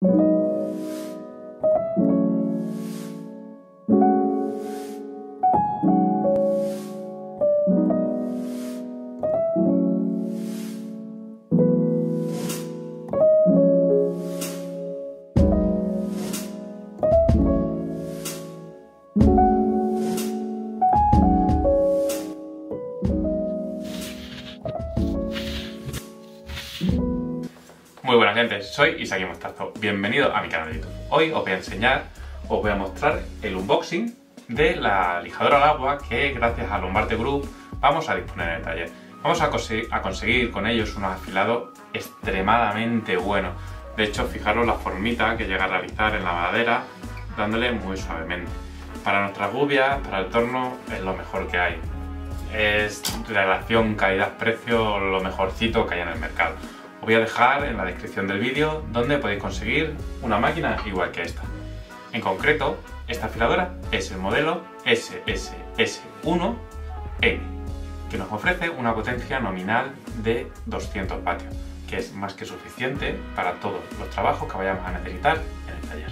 Muy buenas gente, soy Isaac Mostazo. Bienvenido a mi canal de YouTube. Hoy os voy a enseñar, os voy a mostrar el unboxing de la lijadora al agua que gracias a Lombarte Group vamos a disponer en el taller. Vamos a, conseguir con ellos un afilado extremadamente bueno. De hecho, fijaros la formita que llega a realizar en la madera dándole muy suavemente. Para nuestras gubias, para el torno, es lo mejor que hay. Es relación calidad-precio lo mejorcito que hay en el mercado voy a dejar en la descripción del vídeo donde podéis conseguir una máquina igual que esta. En concreto, esta afiladora es el modelo SSS1N, que nos ofrece una potencia nominal de 200 vatios, que es más que suficiente para todos los trabajos que vayamos a necesitar en el taller.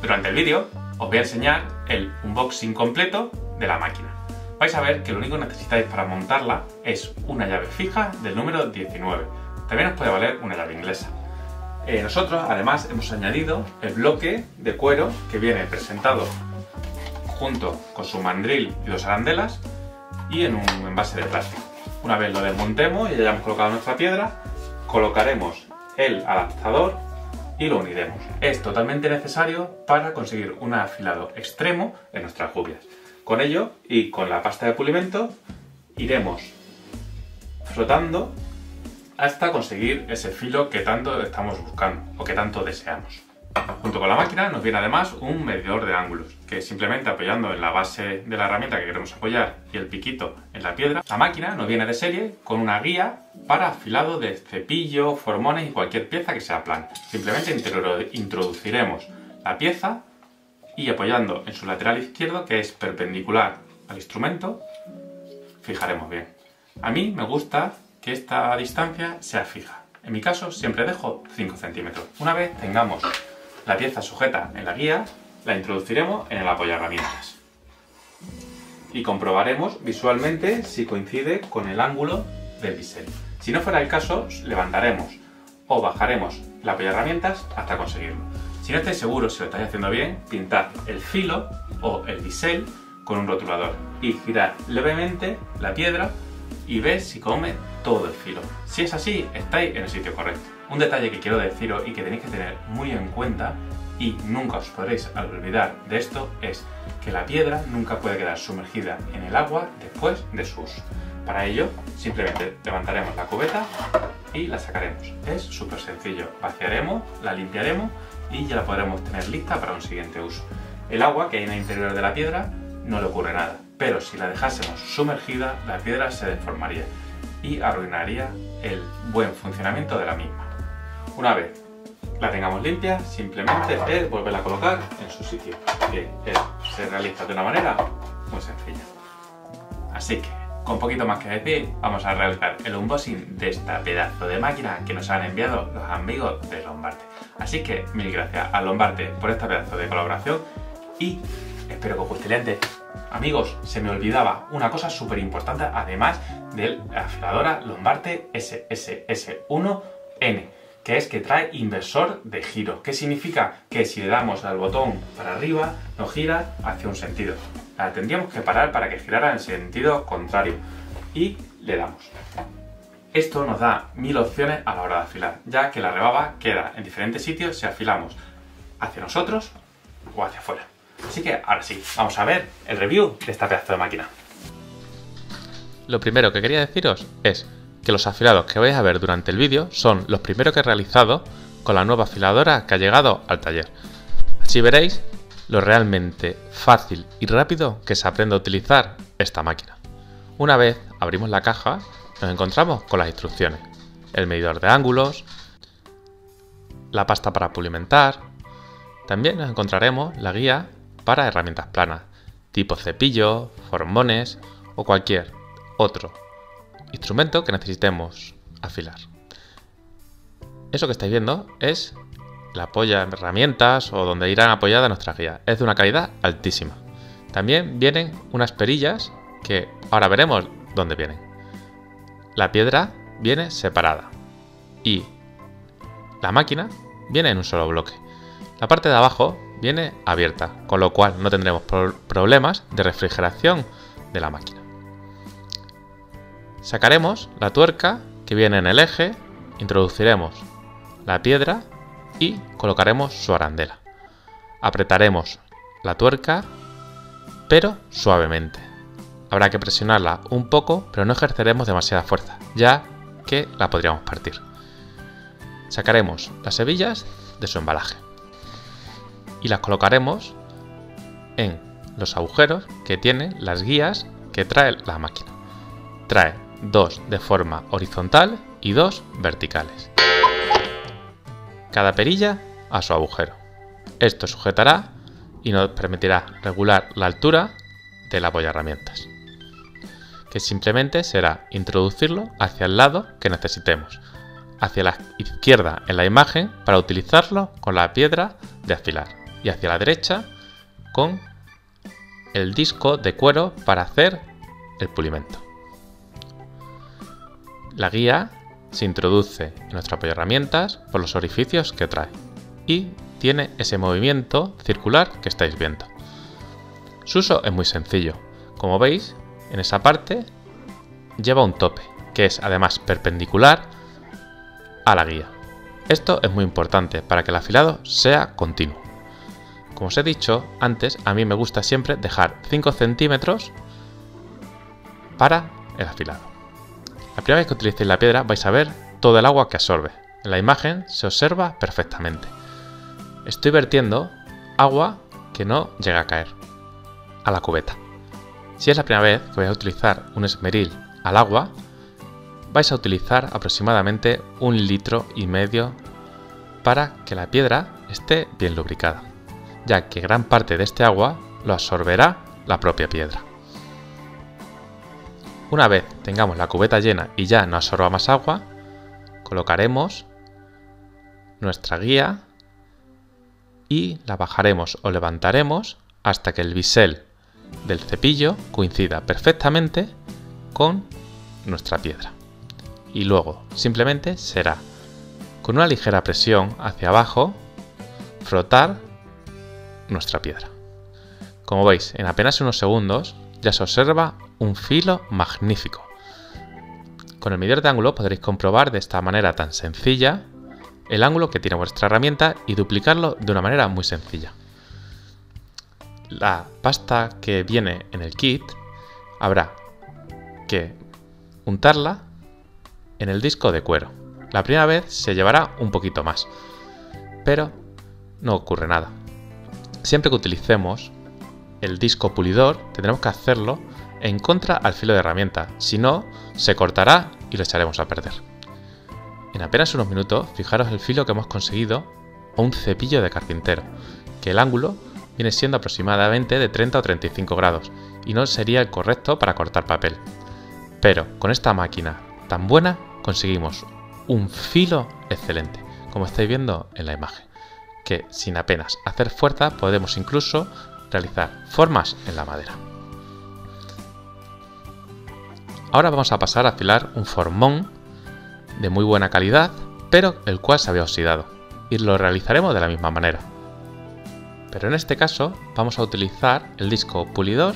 Durante el vídeo os voy a enseñar el unboxing completo de la máquina. Vais a ver que lo único que necesitáis para montarla es una llave fija del número 19 también os puede valer una llave inglesa. Eh, nosotros además hemos añadido el bloque de cuero que viene presentado junto con su mandril y dos arandelas y en un envase de plástico. Una vez lo desmontemos y hayamos colocado nuestra piedra, colocaremos el adaptador y lo uniremos. Es totalmente necesario para conseguir un afilado extremo en nuestras gubias. Con ello y con la pasta de pulimento iremos frotando hasta conseguir ese filo que tanto estamos buscando o que tanto deseamos. Junto con la máquina nos viene además un medidor de ángulos, que simplemente apoyando en la base de la herramienta que queremos apoyar y el piquito en la piedra, la máquina nos viene de serie con una guía para afilado de cepillo, formones y cualquier pieza que sea plana. Simplemente introduciremos la pieza y apoyando en su lateral izquierdo, que es perpendicular al instrumento, fijaremos bien. A mí me gusta que esta distancia sea fija. En mi caso siempre dejo 5 centímetros. Una vez tengamos la pieza sujeta en la guía, la introduciremos en el apoyaherramientas. Y comprobaremos visualmente si coincide con el ángulo del bisel. Si no fuera el caso, levantaremos o bajaremos la apoyaherramientas hasta conseguirlo. Si no estáis seguros si lo estáis haciendo bien, pintad el filo o el bisel con un rotulador y girad levemente la piedra y ve si come todo el filo. Si es así, estáis en el sitio correcto. Un detalle que quiero deciros y que tenéis que tener muy en cuenta y nunca os podréis olvidar de esto es que la piedra nunca puede quedar sumergida en el agua después de su uso. Para ello, simplemente levantaremos la cubeta y la sacaremos. Es súper sencillo. Vaciaremos, la limpiaremos y ya la podremos tener lista para un siguiente uso. El agua que hay en el interior de la piedra no le ocurre nada, pero si la dejásemos sumergida, la piedra se deformaría y arruinaría el buen funcionamiento de la misma. Una vez la tengamos limpia, simplemente es volverla a colocar en su sitio, que se realiza de una manera muy sencilla. Así que, con poquito más que decir, vamos a realizar el unboxing de esta pedazo de máquina que nos han enviado los amigos de Lombarte. Así que, mil gracias a Lombarte por esta pedazo de colaboración y espero que os guste lente. Amigos, se me olvidaba una cosa súper importante, además de la afiladora Lombarte SSS1N, que es que trae inversor de giro. ¿Qué significa? Que si le damos al botón para arriba, nos gira hacia un sentido. La tendríamos que parar para que girara en sentido contrario. Y le damos. Esto nos da mil opciones a la hora de afilar, ya que la rebaba queda en diferentes sitios si afilamos hacia nosotros o hacia afuera. Así que ahora sí, vamos a ver el review de esta pedazo de máquina. Lo primero que quería deciros es que los afilados que vais a ver durante el vídeo son los primeros que he realizado con la nueva afiladora que ha llegado al taller. Así veréis lo realmente fácil y rápido que se aprende a utilizar esta máquina. Una vez abrimos la caja, nos encontramos con las instrucciones, el medidor de ángulos, la pasta para pulimentar, también nos encontraremos la guía para herramientas planas, tipo cepillo, formones o cualquier otro instrumento que necesitemos afilar. Eso que estáis viendo es la apoya herramientas o donde irán apoyadas nuestras guías. Es de una calidad altísima. También vienen unas perillas que ahora veremos dónde vienen. La piedra viene separada y la máquina viene en un solo bloque. La parte de abajo viene abierta, con lo cual no tendremos problemas de refrigeración de la máquina. Sacaremos la tuerca que viene en el eje, introduciremos la piedra y colocaremos su arandela. Apretaremos la tuerca, pero suavemente. Habrá que presionarla un poco, pero no ejerceremos demasiada fuerza, ya que la podríamos partir. Sacaremos las hebillas de su embalaje y las colocaremos en los agujeros que tienen las guías que trae la máquina. Trae dos de forma horizontal y dos verticales. Cada perilla a su agujero. Esto sujetará y nos permitirá regular la altura del apoyaherramientas, que simplemente será introducirlo hacia el lado que necesitemos, hacia la izquierda en la imagen para utilizarlo con la piedra de afilar y hacia la derecha con el disco de cuero para hacer el pulimento. La guía se introduce en nuestro apoyo herramientas por los orificios que trae y tiene ese movimiento circular que estáis viendo. Su uso es muy sencillo. Como veis, en esa parte lleva un tope, que es además perpendicular a la guía. Esto es muy importante para que el afilado sea continuo. Como os he dicho antes, a mí me gusta siempre dejar 5 centímetros para el afilado. La primera vez que utilicéis la piedra vais a ver todo el agua que absorbe. En la imagen se observa perfectamente. Estoy vertiendo agua que no llega a caer a la cubeta. Si es la primera vez que vais a utilizar un esmeril al agua, vais a utilizar aproximadamente un litro y medio para que la piedra esté bien lubricada ya que gran parte de este agua lo absorberá la propia piedra. Una vez tengamos la cubeta llena y ya no absorba más agua, colocaremos nuestra guía y la bajaremos o levantaremos hasta que el bisel del cepillo coincida perfectamente con nuestra piedra. Y luego simplemente será con una ligera presión hacia abajo frotar nuestra piedra. Como veis, en apenas unos segundos ya se observa un filo magnífico. Con el medidor de ángulo podréis comprobar de esta manera tan sencilla el ángulo que tiene vuestra herramienta y duplicarlo de una manera muy sencilla. La pasta que viene en el kit habrá que untarla en el disco de cuero. La primera vez se llevará un poquito más, pero no ocurre nada. Siempre que utilicemos el disco pulidor tendremos que hacerlo en contra al filo de herramienta, si no se cortará y lo echaremos a perder. En apenas unos minutos fijaros el filo que hemos conseguido o un cepillo de carpintero, que el ángulo viene siendo aproximadamente de 30 o 35 grados y no sería el correcto para cortar papel. Pero con esta máquina tan buena conseguimos un filo excelente, como estáis viendo en la imagen que sin apenas hacer fuerza podemos incluso realizar formas en la madera. Ahora vamos a pasar a afilar un formón de muy buena calidad, pero el cual se había oxidado, y lo realizaremos de la misma manera. Pero en este caso vamos a utilizar el disco pulidor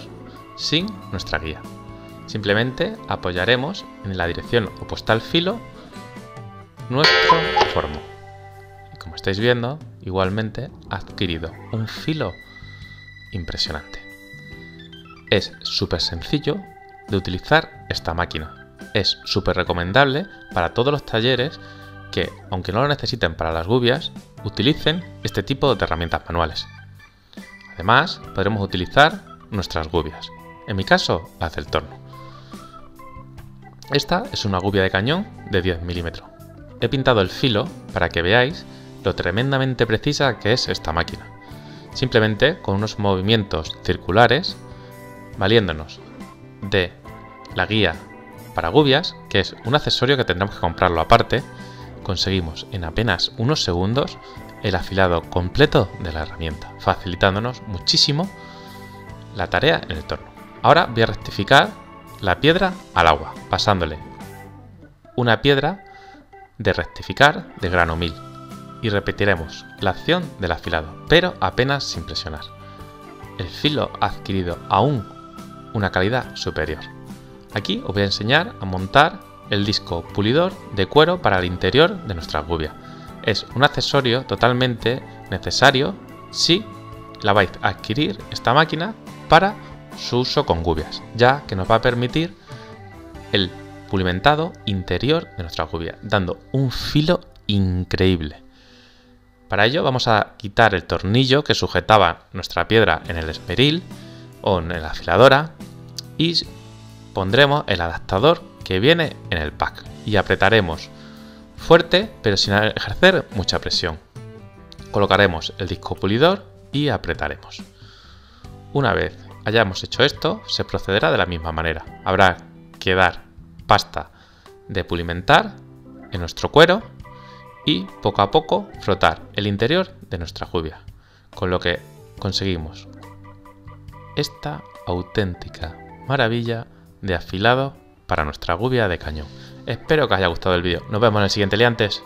sin nuestra guía. Simplemente apoyaremos en la dirección opuesta al filo nuestro formón. Y como estáis viendo, igualmente ha adquirido un filo impresionante. Es súper sencillo de utilizar esta máquina. Es súper recomendable para todos los talleres que, aunque no lo necesiten para las gubias, utilicen este tipo de herramientas manuales. Además, podremos utilizar nuestras gubias. En mi caso, la del torno. Esta es una gubia de cañón de 10 milímetros. He pintado el filo para que veáis lo tremendamente precisa que es esta máquina. Simplemente con unos movimientos circulares, valiéndonos de la guía para gubias, que es un accesorio que tendremos que comprarlo aparte, conseguimos en apenas unos segundos el afilado completo de la herramienta, facilitándonos muchísimo la tarea en el torno. Ahora voy a rectificar la piedra al agua, pasándole una piedra de rectificar de grano 1000 y repetiremos la acción del afilado, pero apenas sin presionar. El filo ha adquirido aún una calidad superior. Aquí os voy a enseñar a montar el disco pulidor de cuero para el interior de nuestra gubia. Es un accesorio totalmente necesario si la vais a adquirir esta máquina para su uso con gubias, ya que nos va a permitir el pulimentado interior de nuestra gubia, dando un filo increíble. Para ello vamos a quitar el tornillo que sujetaba nuestra piedra en el esperil o en la afiladora y pondremos el adaptador que viene en el pack y apretaremos fuerte pero sin ejercer mucha presión. Colocaremos el disco pulidor y apretaremos. Una vez hayamos hecho esto, se procederá de la misma manera. Habrá que dar pasta de pulimentar en nuestro cuero y poco a poco frotar el interior de nuestra jubia, con lo que conseguimos esta auténtica maravilla de afilado para nuestra gubia de cañón. Espero que os haya gustado el vídeo. Nos vemos en el siguiente liantes.